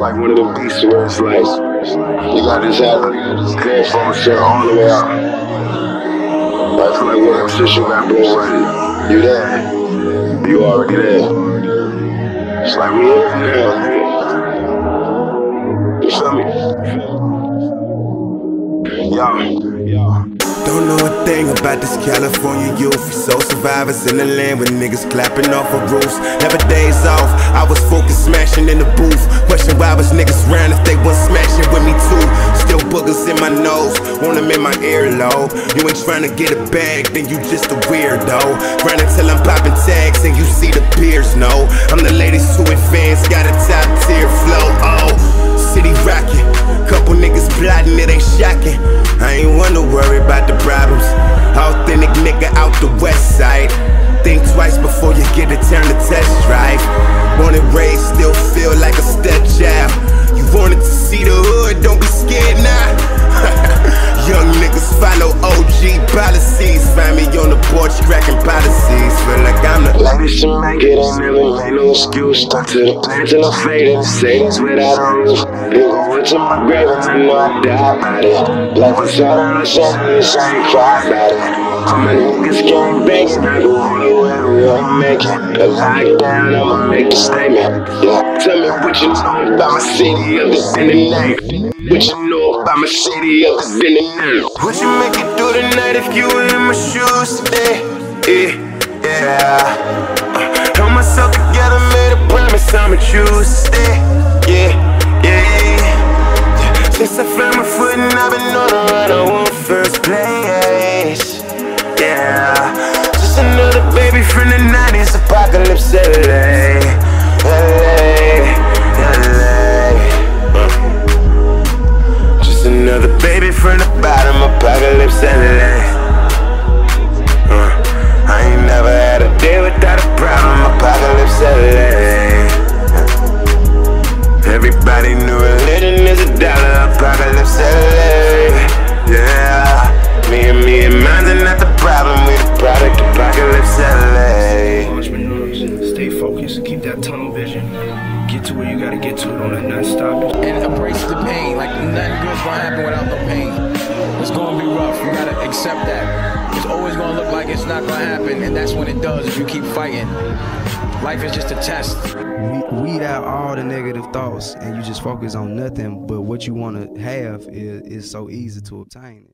like one of the beasts where it's like you got this hat, headphone shut all the way out. I feel like one position got blow right. You there? You already there. It's like we here now. You feel me? Yo, yo. Don't know a thing about this California youth. We so survivors in the land with niggas clapping off of roofs. Never days off, I was focused smashing in the booth. Question niggas round if they was smashing with me too. Still boogers in my nose, want them in my earlobe. You ain't trying to get a bag, then you just a weirdo. Running till I'm popping tags and you see the peers know. I'm the latest who fans, got a top tier flow. Oh, city rockin', couple niggas plotting, it ain't shocking. I ain't wanna worry about the problems. Authentic nigga out the west side. Think twice before you get a turn to test drive. Born and raised, still feel policies. Find me on the porch cracking policies. Feel like I'm the latest to make it. Ain't never made no excuse. Stuck to the plan till I'm Say Savings without a roof. Been going to my grave and I know I die about it. Life was hard on the sentence, I ain't cry about it. How many niggas gang banging? I go all the way, all make it. A lockdown, I'ma make a statement. Yeah, tell me what you know about my city, other than the name. What you know about my city, other than the name. Would you make it through the night if you were in my shoes today? Yeah, yeah. Uh, held myself together, made a promise I'ma choose to stay. Yeah, yeah, yeah. Since I found my footing, I've been on the run. I want first place. Yeah, just another baby from the 90s, apocalypse another baby from the bottom, apocalypse LA. Uh. I ain't never had a day without a problem, apocalypse LA. Everybody knew religion is a dollar, apocalypse LA. Don't let nothing stop you. And embrace the pain, like nothing good's gonna happen without no pain. It's gonna be rough, you gotta accept that. It's always gonna look like it's not gonna happen, and that's when it does if you keep fighting. Life is just a test. Weed out all the negative thoughts and you just focus on nothing but what you want to have is, is so easy to obtain.